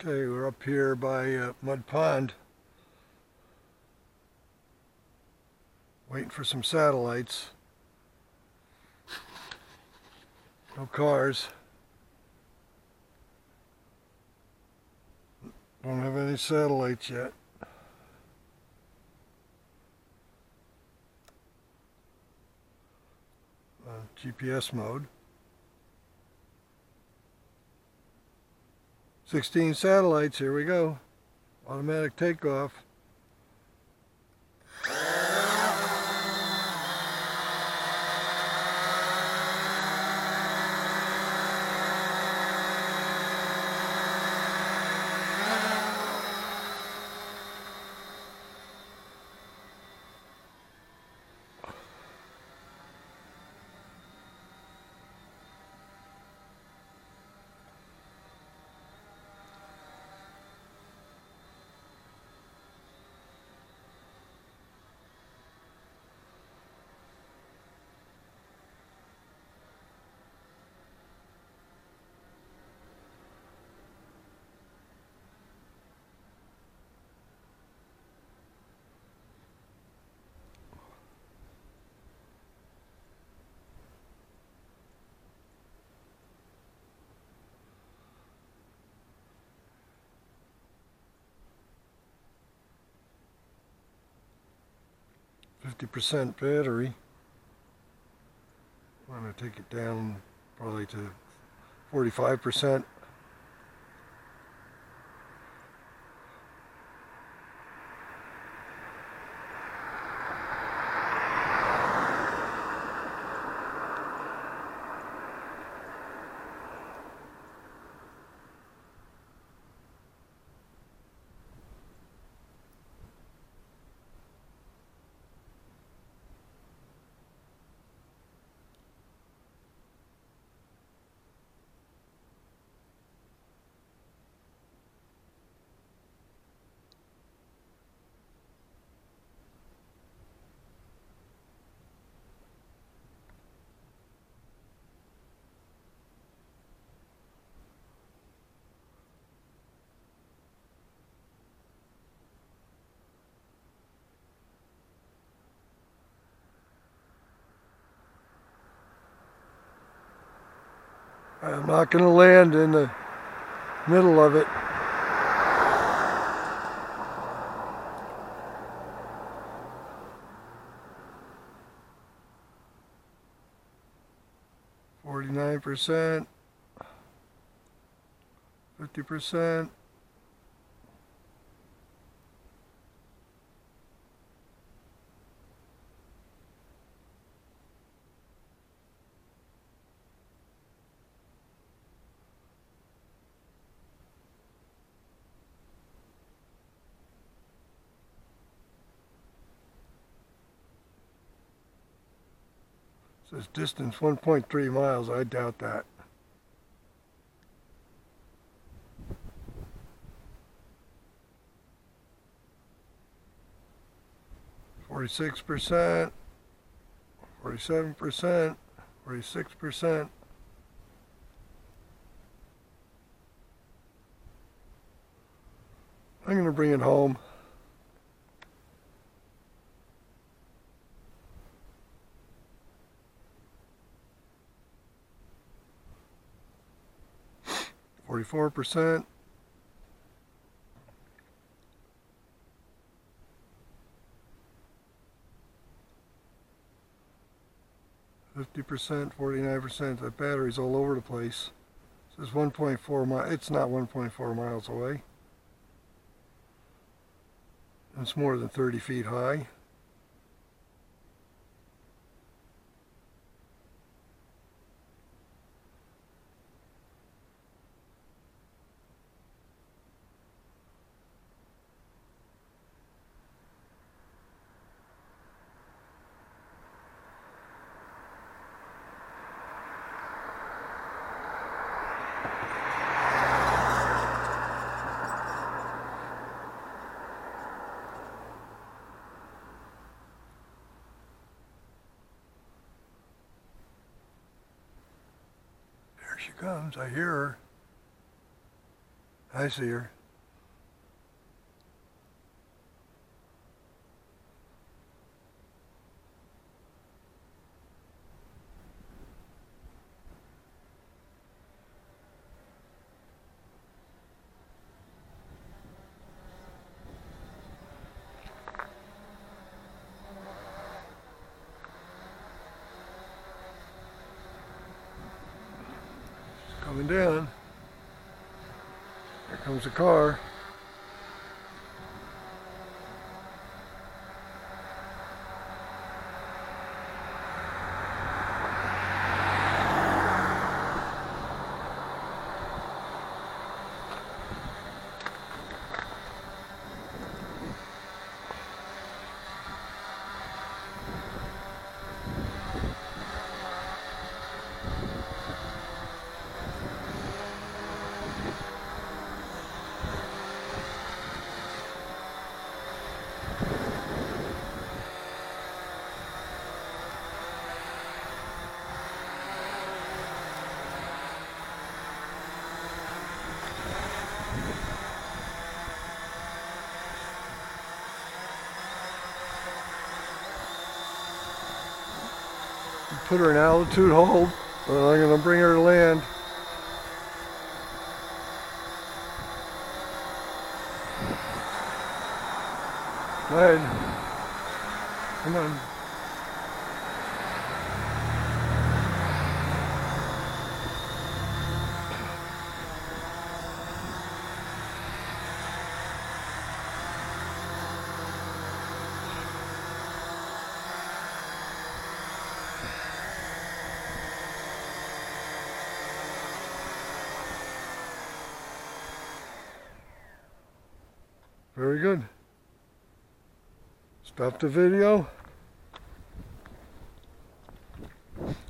Okay, we're up here by uh, Mud Pond. Waiting for some satellites. No cars. Don't have any satellites yet. Uh, GPS mode. 16 satellites, here we go. Automatic takeoff. 50% battery. I'm going to take it down probably to 45%. I'm not gonna land in the middle of it. Forty-nine percent. Fifty percent. Says distance 1.3 miles. I doubt that. Forty-six percent, forty-seven percent, forty-six percent. I'm gonna bring it home. Forty-four percent. Fifty percent, forty-nine percent. That battery's all over the place. It one point four mi- It's not one point four miles away. It's more than thirty feet high. There she comes. I hear her. I see her. Coming down. Here comes the car. Put her in altitude hold. And I'm going to bring her to land. Go ahead. Come on. Very good. Stop the video.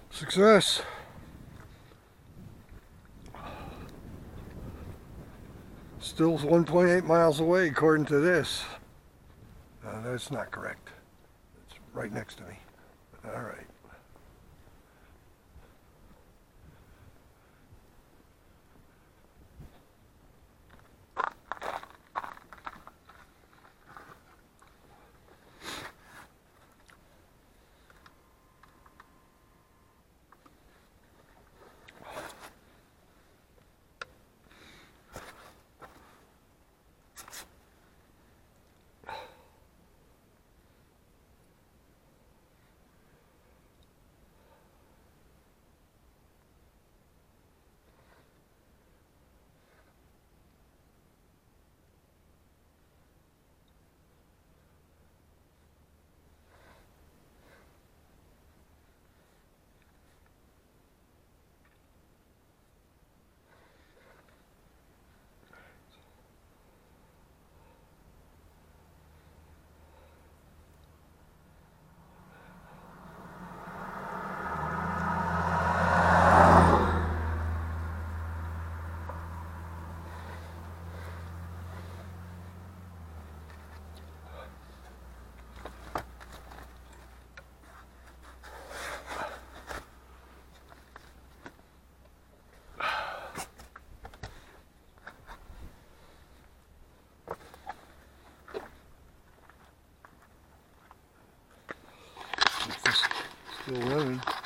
Success. Still 1.8 miles away according to this. Uh, that's not correct. It's right next to me. All right. Still running.